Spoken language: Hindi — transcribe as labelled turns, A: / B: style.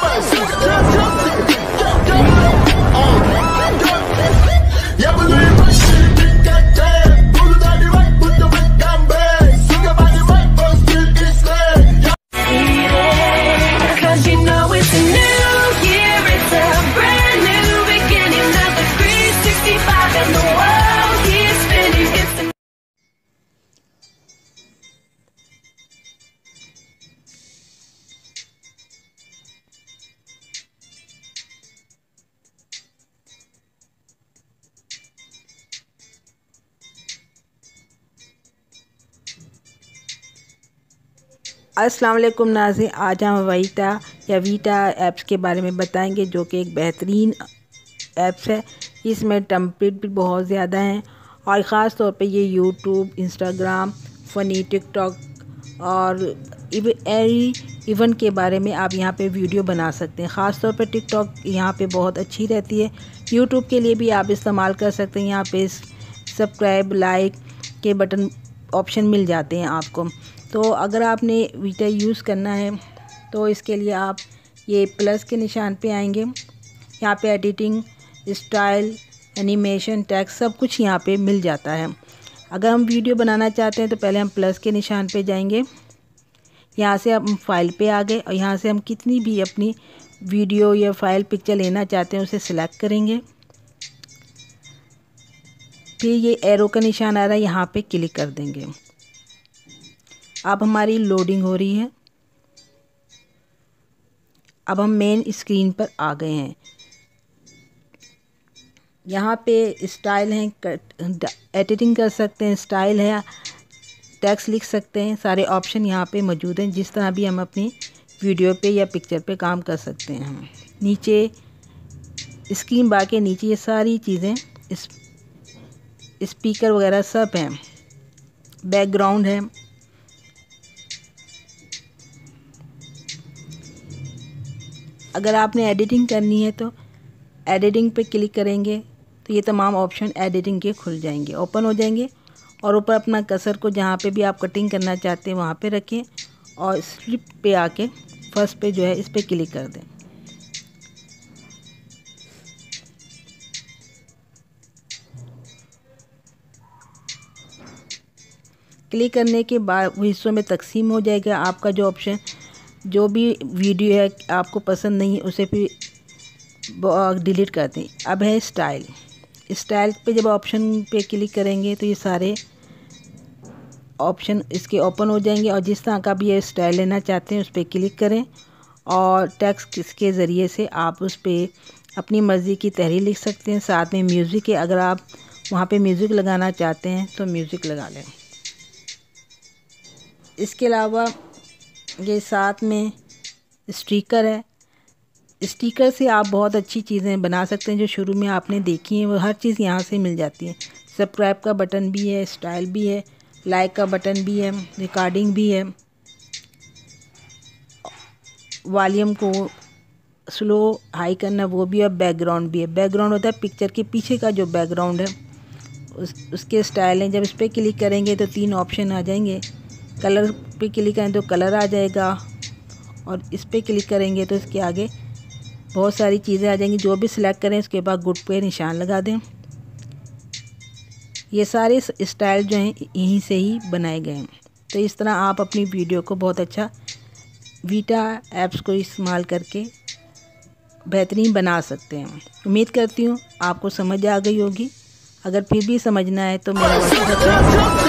A: 我们是。
B: अस्सलाम वालेकुम आज हम वीटा या वीटा ऐप्स के बारे में बताएँगे, जो कि एक बेहतरीन ऐप्स है। इसमें टम्पलेट भी बहुत ज़्यादा हैं और ख़ास तौर पे ये यूट्यूब, इंस्टाग्राम, फ़नी टिकटॉक और एरी इवन के बारे में आप यहाँ पे वीडियो बना सकते हैं। ख़ास तौर पे टिकटॉक यहाँ पे बहुत अच्छी रहती है। यूट्यूब के लिए भी आप इस्तेमाल कर सकते हैं। यहाँ पे सब्सक्राइब, लाइक के बटन, ऑप्शन मिल जाते हैं आपको। तो अगर आपने वीटा यूज़ करना है तो इसके लिए आप ये प्लस के निशान पे आएँगे। यहाँ पे एडिटिंग स्टाइल एनिमेशन टैक्स सब कुछ यहाँ पे मिल जाता है। अगर हम वीडियो बनाना चाहते हैं तो पहले हम प्लस के निशान पे जाएँगे। यहाँ से हम फ़ाइल पे आ गए और यहाँ से हम कितनी भी अपनी वीडियो या फ़ाइल पिक्चर लेना चाहते हैं, उसे सिलेक्ट करेंगे। फिर ये एरो का निशान आ रहा है, यहाँ पे क्लिक कर देंगे। अब हमारी लोडिंग हो रही है। अब हम मेन स्क्रीन पर आ गए हैं। यहाँ पे स्टाइल है एडिटिंग कर सकते हैं स्टाइल है टेक्स्ट लिख सकते हैं, सारे ऑप्शन यहाँ पे मौजूद हैं, जिस तरह भी हम अपनी वीडियो पे या पिक्चर पे काम कर सकते हैं नीचे स्क्रीन बार के नीचे ये सारी चीज़ें स्पीकर वगैरह सब हैं। बैकग्राउंड है। अगर आपने एडिटिंग करनी है तो एडिटिंग पे क्लिक करेंगे तो ये तमाम ऑप्शन एडिटिंग के खुल जाएँगे ओपन हो जाएँगे। और ऊपर अपना कसर को जहाँ पे भी आप कटिंग करना चाहते हैं, वहाँ पे रखें और स्लिप पे आके फ़र्स्ट पे जो है इस पर क्लिक कर दें। क्लिक करने के बाद हिस्सों में तकसीम हो जाएगा, आपका जो ऑप्शन जो भी वीडियो है आपको पसंद नहीं उसे फिर डिलीट कर दें। अब है स्टाइल स्टाइल पे जब ऑप्शन पे क्लिक करेंगे तो ये सारे ऑप्शन इसके ओपन हो जाएँगे और जिस तरह का भी ये स्टाइल लेना चाहते हैं, उस पर क्लिक करें और टेक्स्ट के ज़रिए से आप उस पर अपनी मर्ज़ी की तहरीर लिख सकते हैं। साथ में म्यूज़िक है, अगर आप वहाँ पे म्यूज़िक लगाना चाहते हैं तो म्यूज़िक लगा लें। इसके अलावा ये साथ में स्टिकर है। स्टिकर से आप बहुत अच्छी चीज़ें बना सकते हैं, जो शुरू में आपने देखी हैं, वो हर चीज़ यहाँ से मिल जाती है। सब्सक्राइब का बटन भी है, स्टाइल भी है, लाइक का बटन भी है, रिकॉर्डिंग भी है। वॉल्यूम को स्लो हाई करना, वो भी है बैकग्राउंड भी है। बैकग्राउंड होता है पिक्चर के पीछे का जो बैकग्राउंड है, उस, उसके स्टाइल हैं। जब इस पर क्लिक करेंगे तो तीन ऑप्शन आ जाएँगे। कलर पे क्लिक करें तो कलर आ जाएगा। और इस पर क्लिक करेंगे तो इसके आगे बहुत सारी चीज़ें आ जाएँगी। जो भी सिलेक्ट करें उसके बाद गुड पे निशान लगा दें। ये सारे स्टाइल जो हैं, यहीं से ही बनाए गए हैं। तो इस तरह आप अपनी वीडियो को बहुत अच्छा वीटा ऐप्स को इस्तेमाल करके बेहतरीन बना सकते हैं। उम्मीद करती हूँ आपको समझ आ गई होगी। अगर फिर भी समझना है तो मेरा